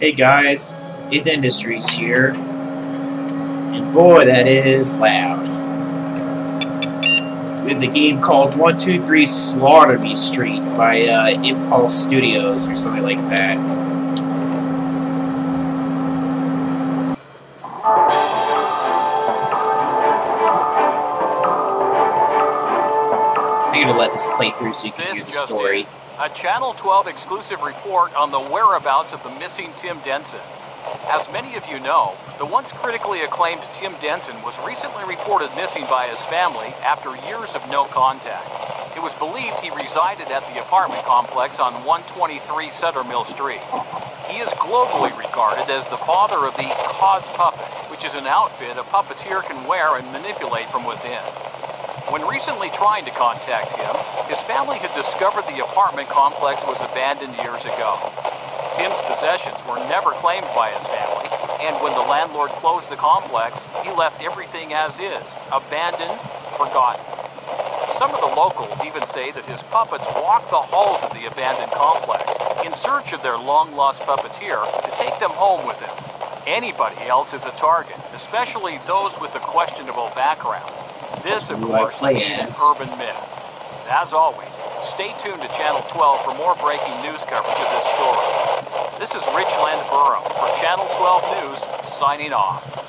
Hey guys, Eighth Industries here. And boy, that is loud. We have the game called 123 Slaughter Me Street by uh, Impulse Studios or something like that. I'm gonna let this play through so you can hear the story. A Channel 12 exclusive report on the whereabouts of the missing Tim Denson. As many of you know, the once critically acclaimed Tim Denson was recently reported missing by his family after years of no contact. It was believed he resided at the apartment complex on 123 Sutter Mill Street. He is globally regarded as the father of the Cause Puppet, which is an outfit a puppeteer can wear and manipulate from within. When recently trying to contact him, his family had discovered the apartment complex was abandoned years ago. Tim's possessions were never claimed by his family, and when the landlord closed the complex, he left everything as is, abandoned, forgotten. Some of the locals even say that his puppets walk the halls of the abandoned complex in search of their long-lost puppeteer to take them home with them. Anybody else is a target, especially those with a questionable background. This, of course, is an urban myth. As always, stay tuned to Channel 12 for more breaking news coverage of this story. This is Rich Landborough for Channel 12 News, signing off.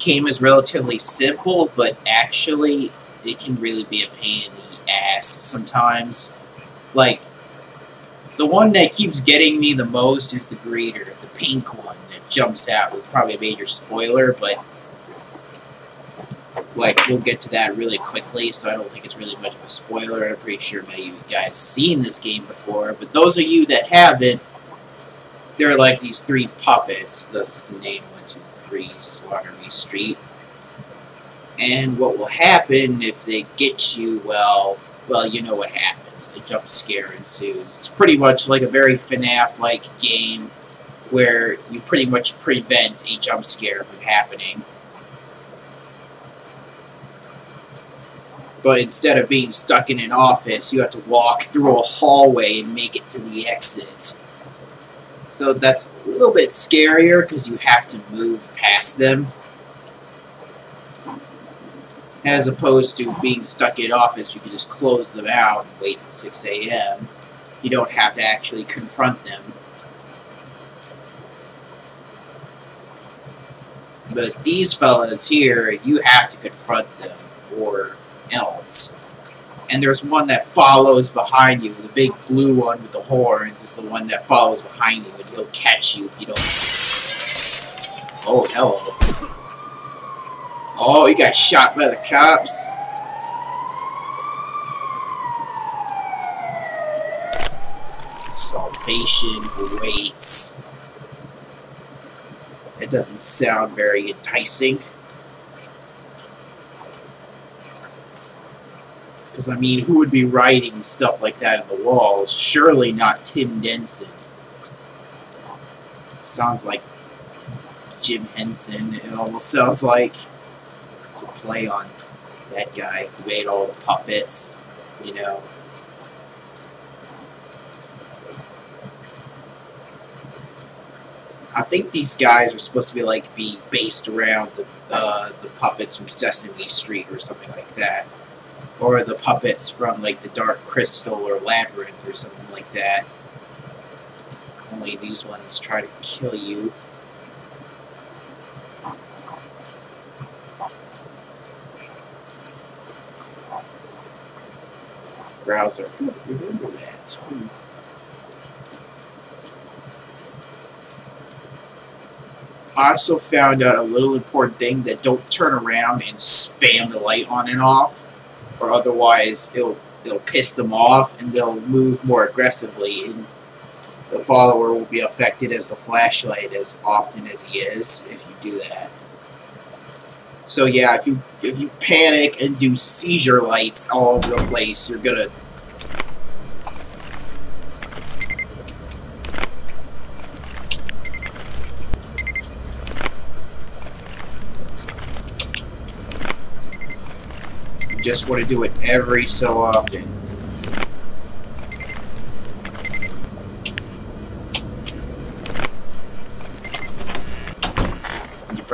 Game is relatively simple, but actually, it can really be a pain in the ass sometimes. Like, the one that keeps getting me the most is the greeter, the pink one that jumps out. It's probably a major spoiler, but like we'll get to that really quickly, so I don't think it's really much of a spoiler. I'm pretty sure many of you guys seen this game before, but those of you that haven't, there are like these three puppets. Thus the name Me Street. And what will happen if they get you? Well, well, you know what happens. A jump scare ensues. It's pretty much like a very FNAF-like game where you pretty much prevent a jump scare from happening. But instead of being stuck in an office, you have to walk through a hallway and make it to the exit. So that's a little bit scarier because you have to move past them. As opposed to being stuck in office, you can just close them out and wait till 6 a.m. You don't have to actually confront them. But these fellas here, you have to confront them, or else. And there's one that follows behind you. The big blue one with the horns is the one that follows behind you, he'll catch you if you don't. Oh, hello. Oh, he got shot by the cops. Salvation awaits. It doesn't sound very enticing. Because, I mean, who would be writing stuff like that on the walls? Surely not Tim Denson sounds like Jim Henson. It almost sounds like it's a play on that guy who made all the puppets, you know. I think these guys are supposed to be like be based around the uh, the puppets from Sesame Street or something like that, or the puppets from like the Dark Crystal or Labyrinth or something like that. Only these ones try to kill you. Browser. I also found out a little important thing that don't turn around and spam the light on and off, or otherwise it'll it'll piss them off and they'll move more aggressively, and the follower will be affected as the flashlight as often as he is if you do that. So yeah, if you if you panic and do seizure lights all over the place, you're gonna just want to do it every so often.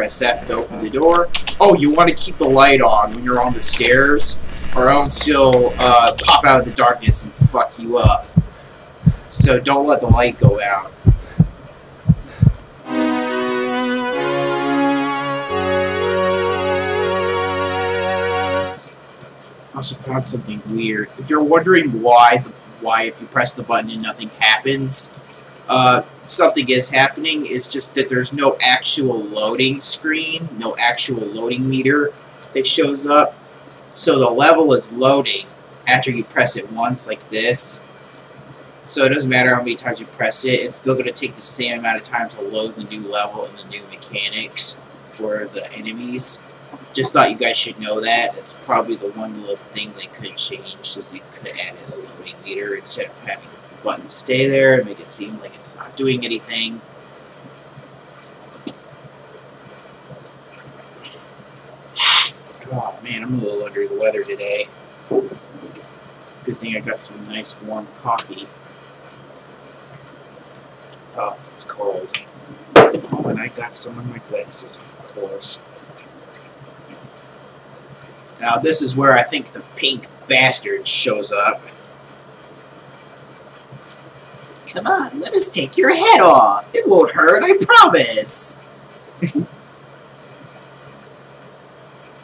You press that to open the door. Oh, you want to keep the light on when you're on the stairs, or else she'll uh, pop out of the darkness and fuck you up. So don't let the light go out. I also found something weird. If you're wondering why, why if you press the button and nothing happens, uh, something is happening. It's just that there's no actual loading screen, no actual loading meter that shows up. So the level is loading after you press it once like this. So it doesn't matter how many times you press it, it's still going to take the same amount of time to load the new level and the new mechanics for the enemies just thought you guys should know that. That's probably the one little thing they could change, just they could add a loading meter instead of having button stay there and make it seem like it's not doing anything. Oh man, I'm a little under the weather today. Good thing I got some nice warm coffee. Oh, it's cold. Oh, and I got some of my glasses, of course. Now this is where I think the pink bastard shows up. Come on, let us take your head off. It won't hurt, I promise.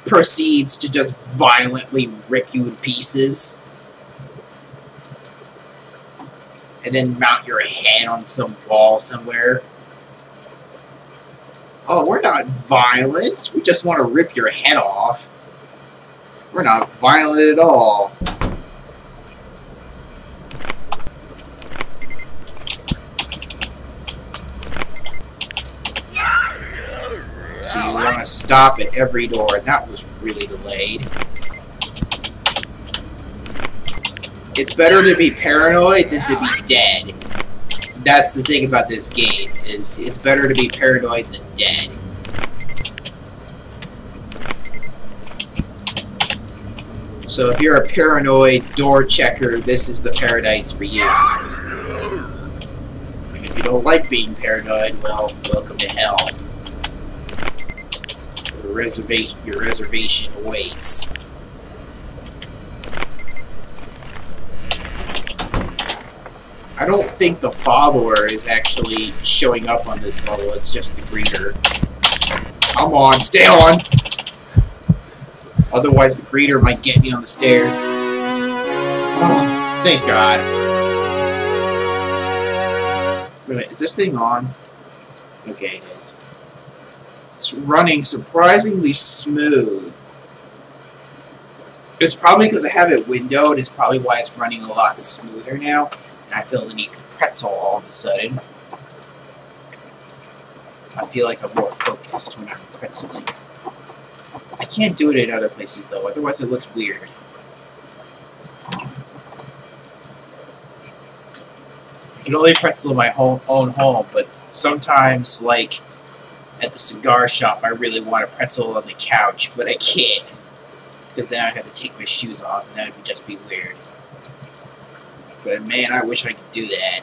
Proceeds to just violently rip you in pieces. And then mount your head on some wall somewhere. Oh, we're not violent. We just want to rip your head off. We're not violent at all. To stop at every door, and that was really delayed. It's better to be paranoid than to be dead. That's the thing about this game, is it's better to be paranoid than dead. So if you're a paranoid door checker, this is the paradise for you. And if you don't like being paranoid, well, welcome to hell. Reservation, your reservation awaits. I don't think the follower is actually showing up on this level, it's just the greeter. Come on, stay on! Otherwise, the greeter might get me on the stairs. Oh, thank God. Wait, wait, is this thing on? Okay, it is. It's running surprisingly smooth. It's probably because I have it windowed. It's probably why it's running a lot smoother now. And I feel the need to pretzel all of a sudden. I feel like I'm more focused when I'm pretzeling. I can't do it in other places, though, otherwise it looks weird. I can only pretzel in my home, own home, but sometimes, like, at the cigar shop, I really want a pretzel on the couch, but I can't, because then I'd have to take my shoes off, and that would just be weird. But man, I wish I could do that.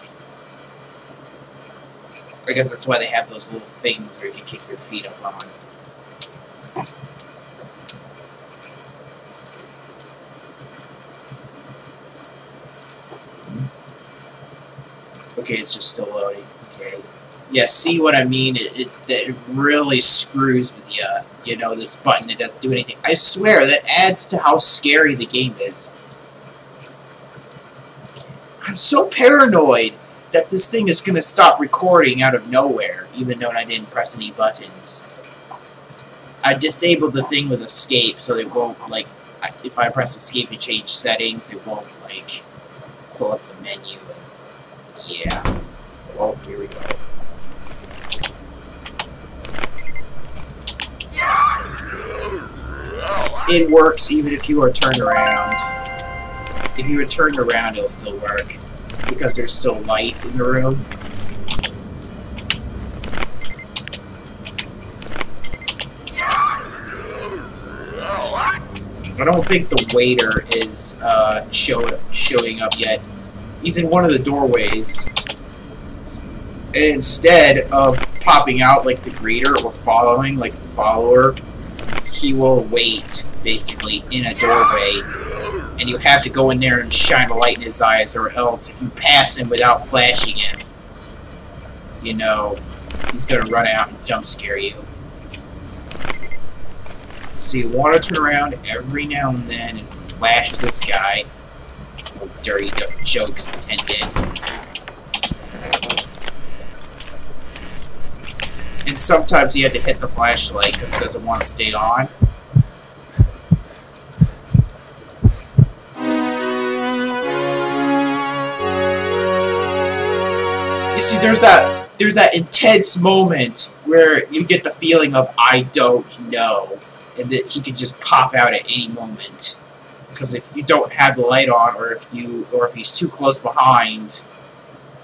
I guess that's why they have those little things where you can kick your feet up on. Okay, it's just still loading. Okay. Yeah, see what I mean? It, it, it really screws with you. You know, this button, it doesn't do anything. I swear, that adds to how scary the game is. I'm so paranoid that this thing is going to stop recording out of nowhere, even though I didn't press any buttons. I disabled the thing with escape, so it won't, like, if I press escape and change settings, it won't, like, pull up the menu. Yeah. Well, here we go. It works even if you are turned around. If you are turned around, it'll still work because there's still light in the room. I don't think the waiter is uh, show, showing up yet. He's in one of the doorways. And instead of popping out like the greeter or following like the follower, he will wait, basically, in a doorway and you have to go in there and shine a light in his eyes, or else if you pass him without flashing him, you know, he's gonna run out and jump scare you. So you want to turn around every now and then and flash this guy. Dirty jokes intended. And sometimes you have to hit the flashlight because it doesn't want to stay on. You see, there's that there's that intense moment where you get the feeling of I don't know, and that he could just pop out at any moment. Because if you don't have the light on, or if you or if he's too close behind,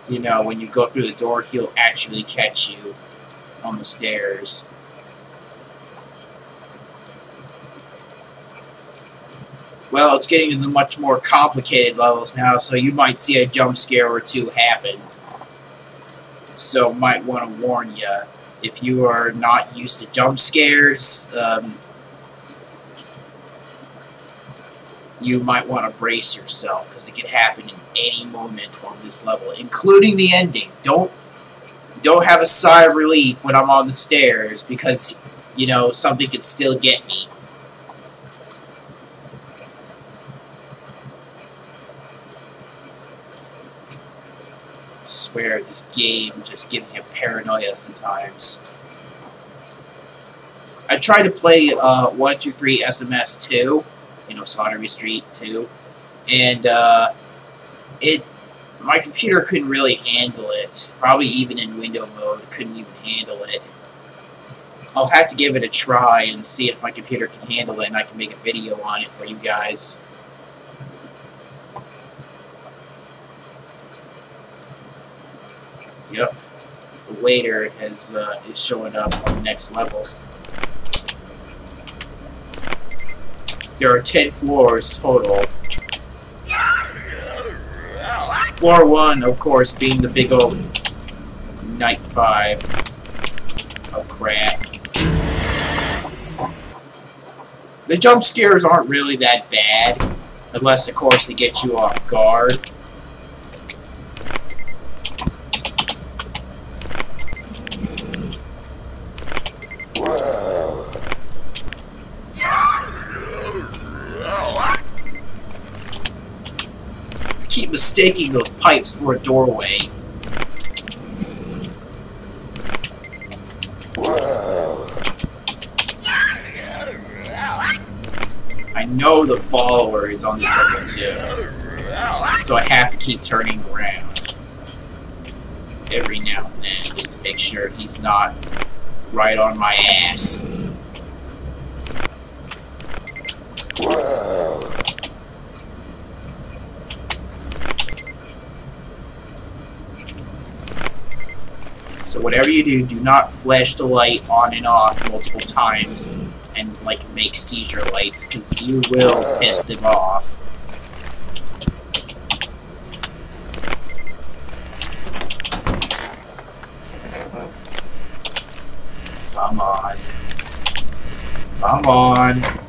you know, when you go through the door, he'll actually catch you on the stairs. Well, it's getting into much more complicated levels now, so you might see a jump scare or two happen. So might want to warn you if you are not used to jump scares. Um, you might want to brace yourself because it could happen in any moment on this level, including the ending. Don't don't have a sigh of relief when I'm on the stairs because you know something could still get me. Swear this game just gives you paranoia sometimes. I tried to play uh, 123 SMS 2, you know, Slaughter Me Street 2, and uh, it my computer couldn't really handle it. Probably even in window mode, couldn't even handle it. I'll have to give it a try and see if my computer can handle it and I can make a video on it for you guys. Yep. The waiter has uh, is showing up on the next level. There are 10 floors total. Floor 1, of course, being the big old Night 5. Oh, crap. The jump scares aren't really that bad, unless, of course, they get you off guard. keep mistaking those pipes for a doorway. I know the follower is on this level too, so I have to keep turning around every now and then just to make sure he's not right on my ass. So whatever you do, do not flash the light on and off multiple times and like make seizure lights because you will piss them off. Come on. Come on.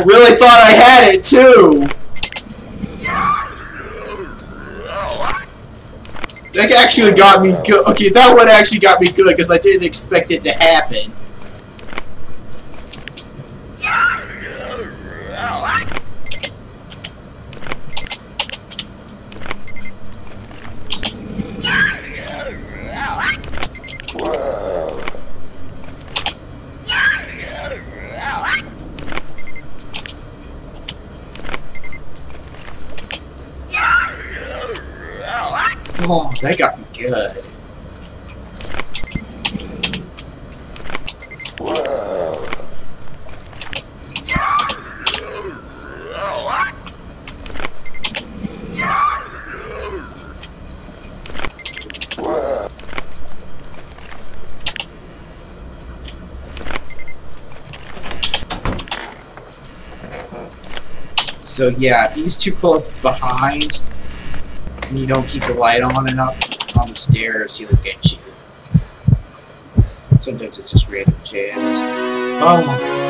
I really thought I had it too! That actually got me good. Okay, that one actually got me good because I didn't expect it to happen. Oh, that got me good. So yeah, if he's too close behind, and you don't keep the light on enough on the stairs, he'll get you. Sometimes it's just random chance. Oh.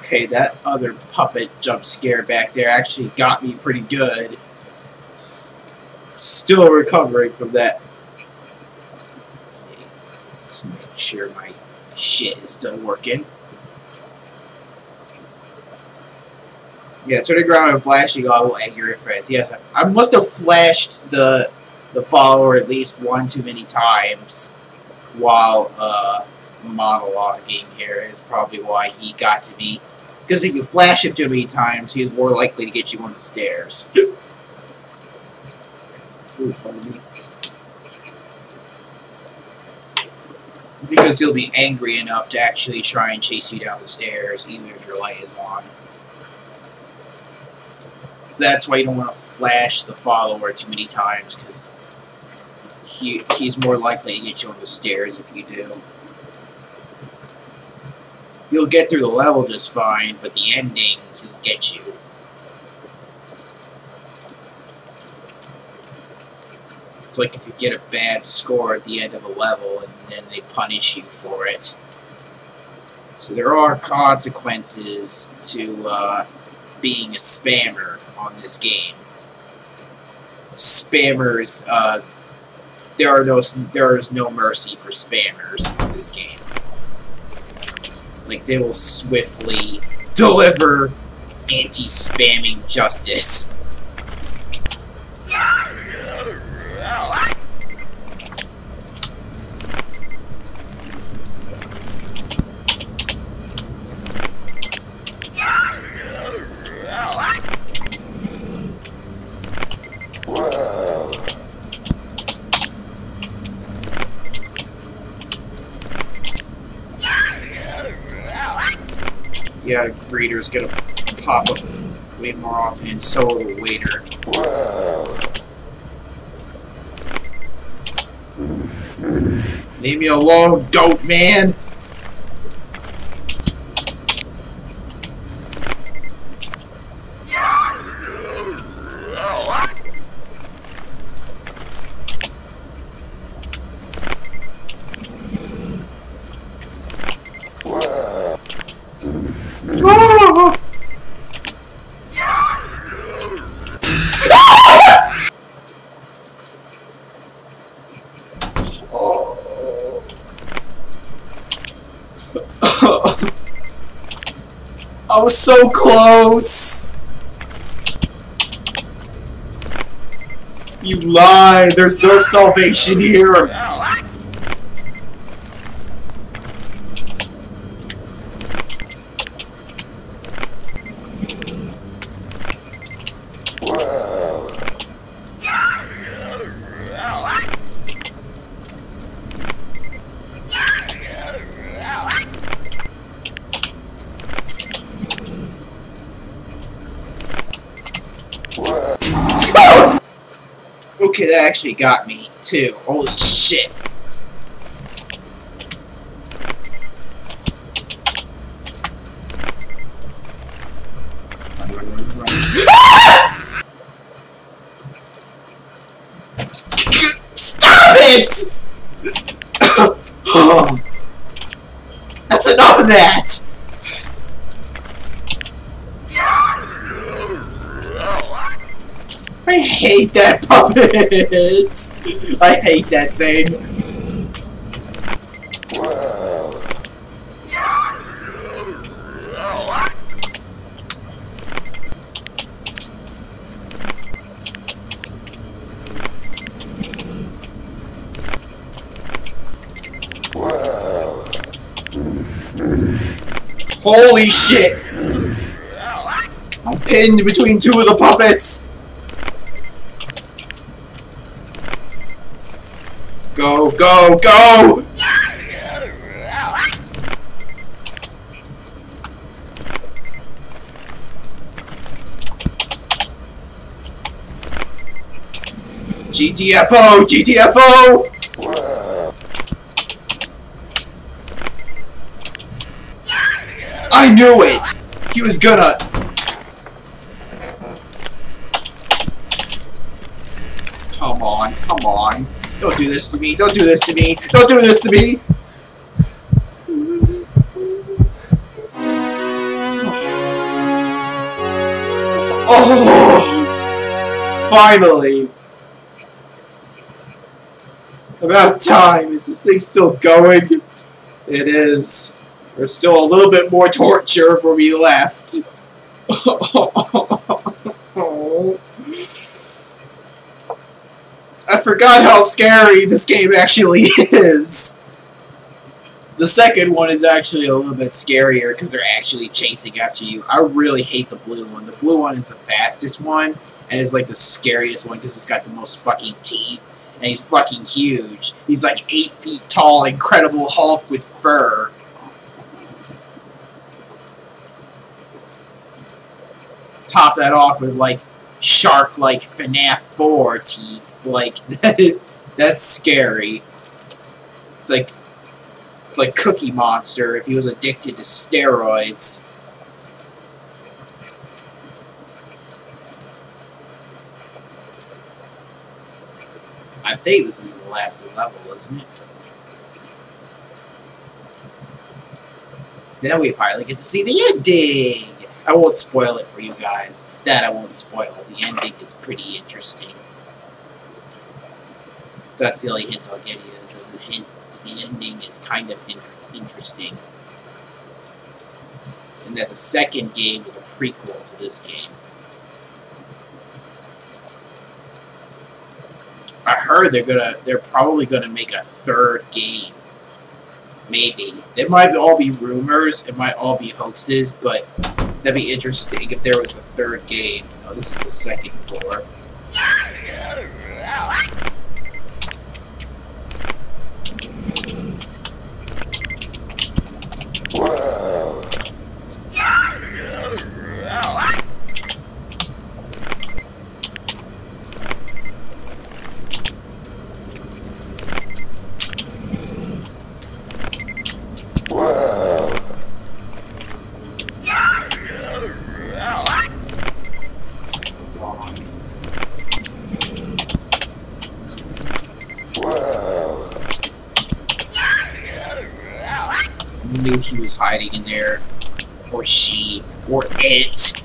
Okay, that other puppet jump scare back there actually got me pretty good. Still recovering from that. Okay, just make sure my shit is still working. Yeah, turning around and flashing all will anger your friends. Yes, I, I must have flashed the the follower at least one too many times while uh, monologuing here is probably why he got to be. Because if you flash him too many times, he is more likely to get you on the stairs. Because he'll be angry enough to actually try and chase you down the stairs, even if your light is on. So that's why you don't want to flash the follower too many times, because he, he's more likely to get you on the stairs if you do. You'll get through the level just fine, but the ending will get you. It's like if you get a bad score at the end of a level and then they punish you for it. So there are consequences to uh, being a spammer on this game. Spammers, uh, there are no there is no mercy for spammers in this game. Like they will swiftly deliver anti-spamming justice. Gonna pop up way more often, and so will waiter. Leave me alone, dope man! I was so close! You lie! There's no salvation here! Whoa. Okay, that actually got me, too. Holy shit. Stop it! That's enough of that! I hate that puppet! I hate that thing. Holy shit! I'm pinned between two of the puppets! Go, go! GTFO! GTFO! I knew it! He was gonna... Come on, come on. Don't do this to me. Don't do this to me. Don't do this to me. Oh! Finally! About time. Is this thing still going? It is. There's still a little bit more torture for me left. Oh. I forgot how scary this game actually is. The second one is actually a little bit scarier because they're actually chasing after you. I really hate the blue one. The blue one is the fastest one and is like the scariest one because it's got the most fucking teeth and he's fucking huge. He's like eight feet tall, incredible Hulk with fur. Top that off with like shark like FNAF 4 teeth. Like that that's scary. It's like it's like Cookie Monster if he was addicted to steroids. I think this is the last level, isn't it? Then we finally get to see the ending! I won't spoil it for you guys. That I won't spoil. The ending is pretty interesting. That's the only hint I'll give you, is that the, hint, the ending is kind of in interesting. And that the second game is a prequel to this game. I heard they're gonna they're probably gonna make a third game. Maybe. It might all be rumors, it might all be hoaxes, but that'd be interesting if there was a third game. This is the second floor. Knew hiding in there. Or she. Or it.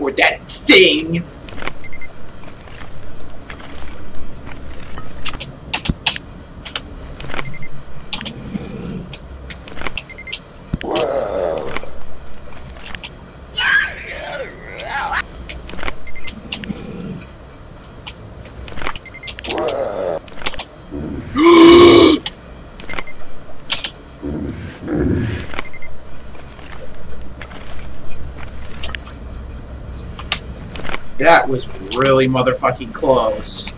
Or that thing. That was really motherfucking close.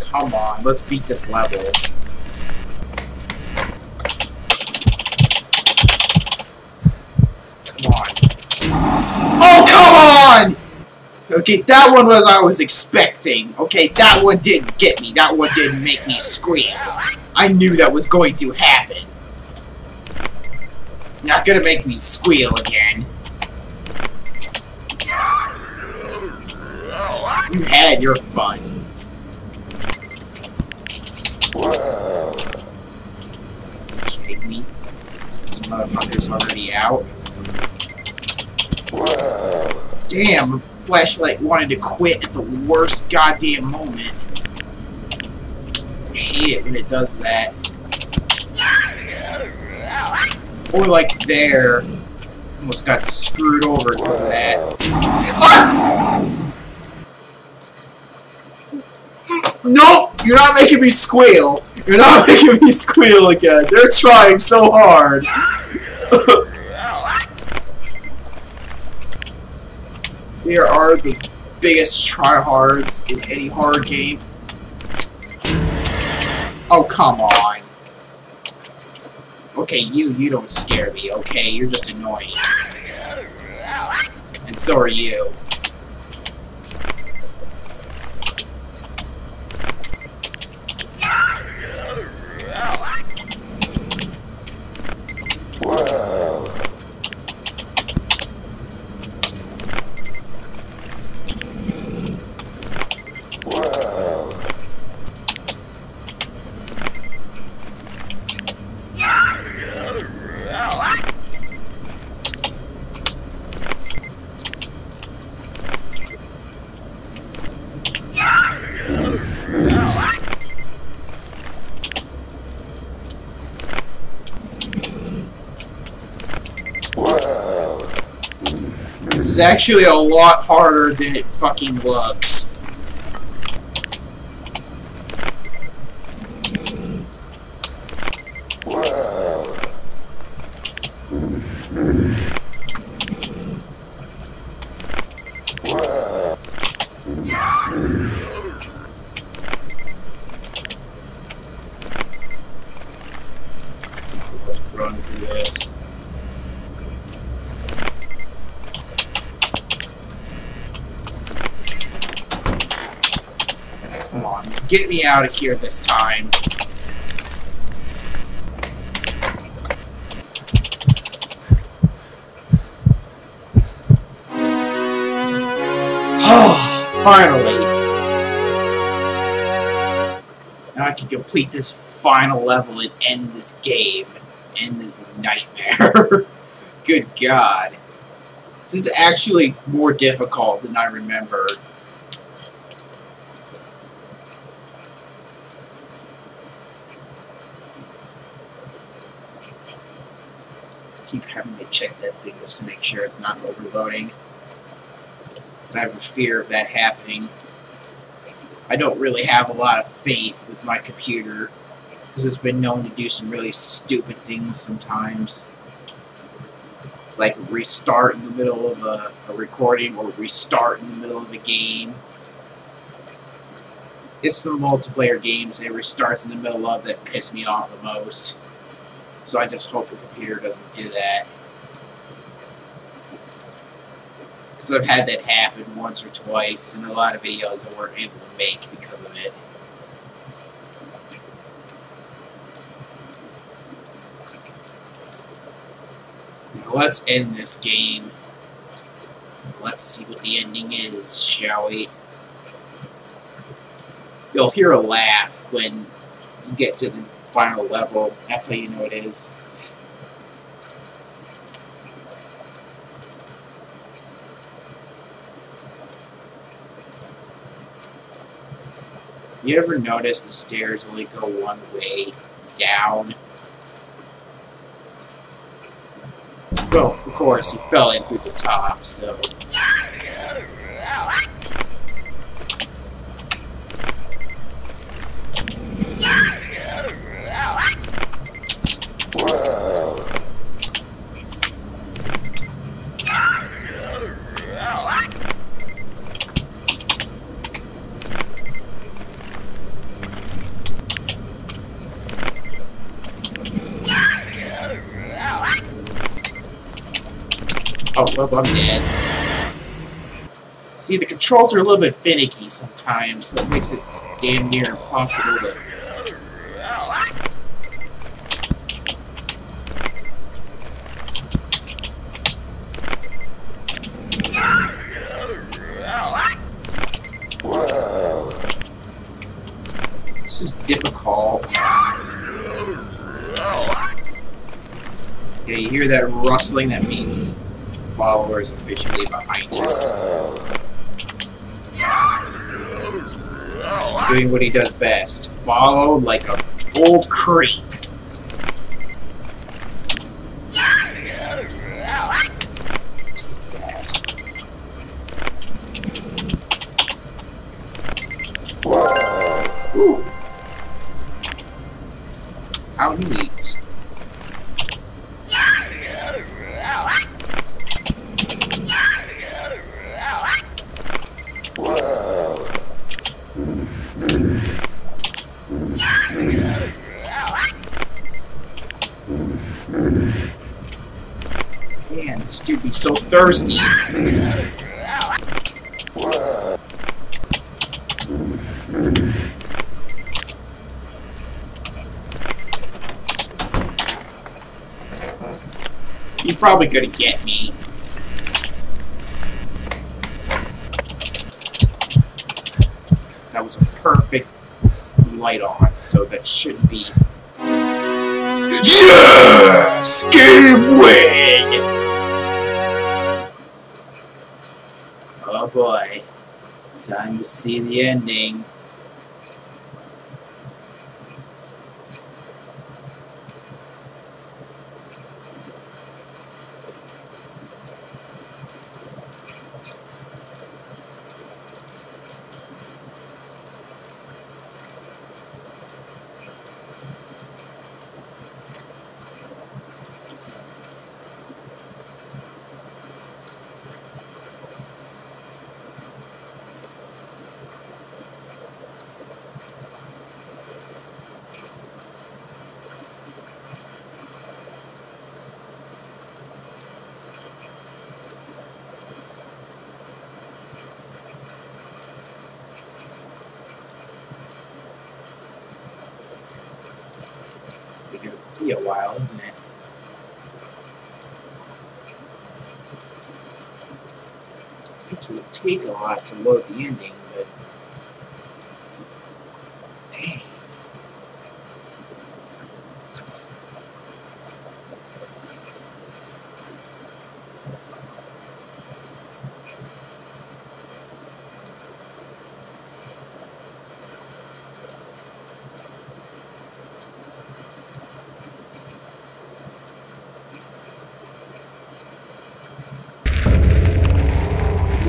Come on, let's beat this level. Come on. Oh, come on! Okay, that one was I was expecting. Okay, that one didn't get me. That one didn't make me scream. I knew that was going to happen. Not gonna make me squeal again. You had your fun. Kidding me? This motherfucker's already out. Damn, flashlight wanted to quit at the worst goddamn moment. I hate it when it does that. Or like there. Almost got screwed over of that. Ah! Nope! You're not making me squeal! You're not making me squeal again! They're trying so hard! There are the biggest tryhards in any horror game. Oh, come on. Okay, you, you don't scare me, okay? You're just annoying. And so are you. Is actually a lot harder than it fucking looks. Let's run through this. Come on, get me out of here this time. Finally. Now I can complete this final level and end this game. End this nightmare. Good God. This is actually more difficult than I remembered. keep having to check that thing just to make sure it's not overloading. Because I have a fear of that happening. I don't really have a lot of faith with my computer. Because it's been known to do some really stupid things sometimes. Like restart in the middle of a, a recording or restart in the middle of a game. It's the multiplayer games it restarts in the middle of that piss me off the most. So I just hope the computer doesn't do that. Because I've had that happen once or twice in a lot of videos I weren't able to make because of it. Now let's end this game. Let's see what the ending is, shall we? You'll hear a laugh when you get to the final level. That's how you know it is. You ever notice the stairs only go one way down? Well, of course, you fell in through the top, so... I'm dead. See, the controls are a little bit finicky sometimes, so it makes it damn near impossible to... This is difficult. Yeah, you hear that rustling? That means followers officially behind us. Doing what he does best. Follow like a old creep. Thirsty. He's probably gonna get me. That was a perfect light on, so that shouldn't be. Yes! Game win! Time to see the ending. It'll be a while, isn't it? I think it would take a lot to load the ending, but dang.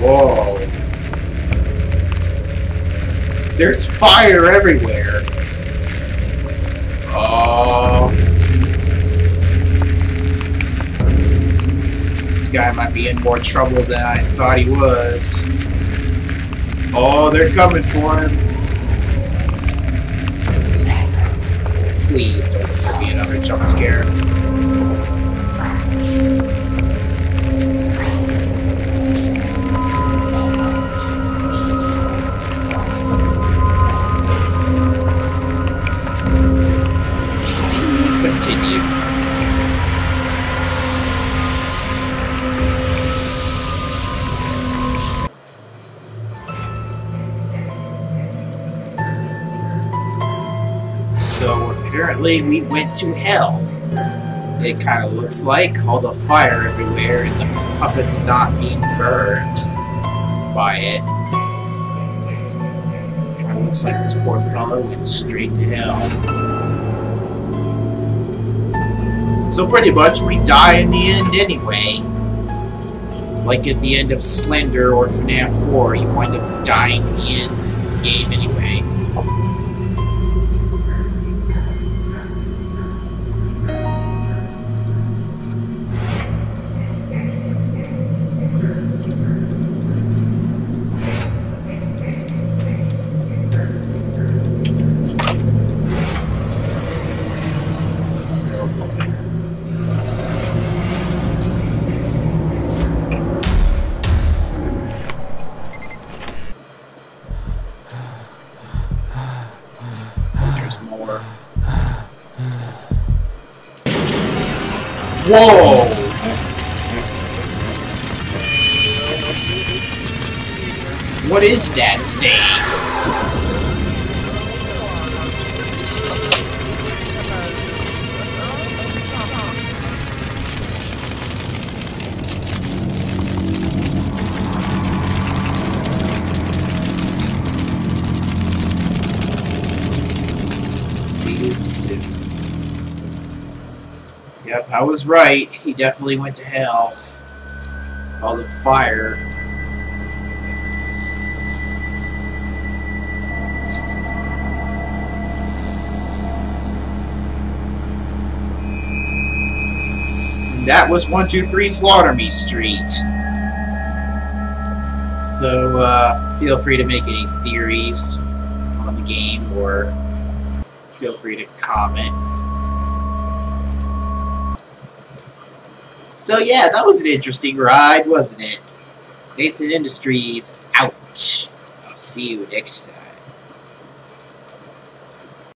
Whoa. There's fire everywhere. Oh. This guy might be in more trouble than I thought he was. Oh, they're coming for him. Please don't let there be another jump scare. So apparently we went to hell. It kind of looks like all the fire everywhere and the puppets not being burned by it. Of looks like this poor fellow went straight to hell. So pretty much we die in the end anyway. Like at the end of Slender or FNAF 4, you wind up dying in the end game anyway. Whoa! What is that thing? I was right. He definitely went to hell. All the fire. And that was 123 Slaughter Me Street. So, uh, feel free to make any theories on the game or feel free to comment. So yeah, that was an interesting ride, wasn't it? Nathan Industries out. I'll see you next time.